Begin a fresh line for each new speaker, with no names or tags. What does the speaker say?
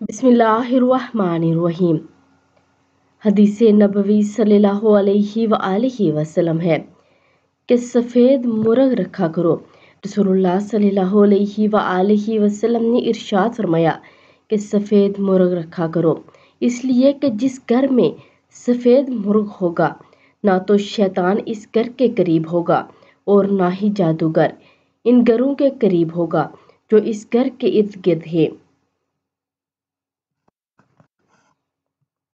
बिस्मिल्लाहिर्रहमानिर्रहीम। हदीस नबवी सल्लल्लाहु अलैहि व आलिहि वसल्लम है। कि सफ़ेद मुर्ग रखा करो। रसोल्ला सल्लल्लाहु अलैहि व आलिहि वसल्लम ने इरशाद फरमाया कि सफ़ेद मुर्ग रखा करो। इसलिए कि जिस घर में सफ़ेद मुर्ग होगा, ना तो शैतान इस घर के करीब होगा और ना ही जादूगर इन घरों के करीब होगा जो इस घर के इर्द गिर्द है।